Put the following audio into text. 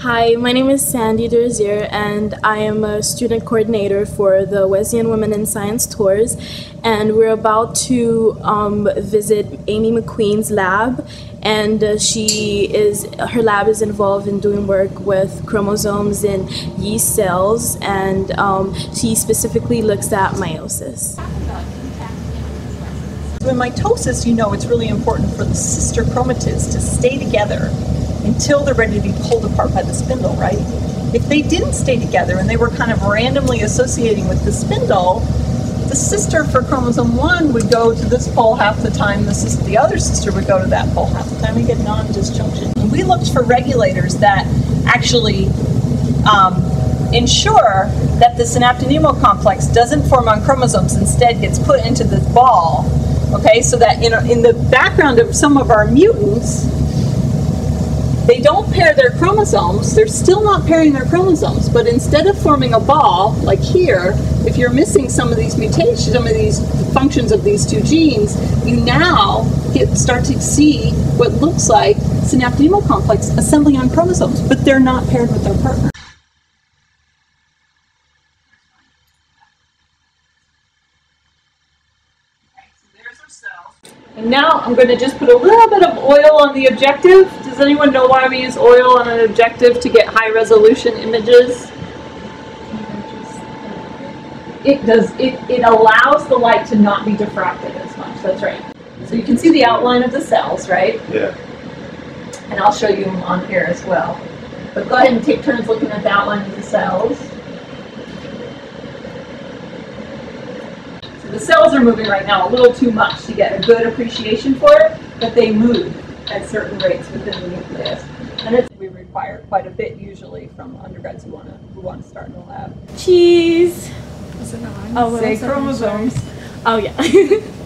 Hi, my name is Sandy Derzier, and I am a student coordinator for the Wesleyan Women in Science Tours. And we're about to um, visit Amy MacQueen's lab, and uh, she is her lab is involved in doing work with chromosomes in yeast cells, and um, she specifically looks at meiosis. In mitosis, you know it's really important for the sister chromatids to stay together until they're ready to be pulled apart by the spindle, right? If they didn't stay together and they were kind of randomly associating with the spindle, the sister for chromosome 1 would go to this pole half the time, the, sister, the other sister would go to that pole half the time, we get non-disjunction. And we looked for regulators that actually um, ensure that the synaptonemal complex doesn't form on chromosomes, instead gets put into this ball, okay, so that in, in the background of some of our mutants, they don't pair their chromosomes, they're still not pairing their chromosomes, but instead of forming a ball, like here, if you're missing some of these mutations, some of these functions of these two genes, you now get, start to see what looks like synaptonemal complex assembling on chromosomes, but they're not paired with their partner. And now I'm going to just put a little bit of oil on the objective. Does anyone know why we use oil on an objective to get high resolution images? It does, it, it allows the light to not be diffracted as much, that's right. So you can see the outline of the cells, right? Yeah. And I'll show you them on here as well. But go ahead and take turns looking at the outline of the cells. So the cells are moving right now a little too much to get a good appreciation for it, but they move at certain rates within the nucleus. And it's, we require quite a bit usually from undergrads who want to who want to start in the lab. Cheese. Is it on? Oh, what Say else chromosomes. Oh yeah.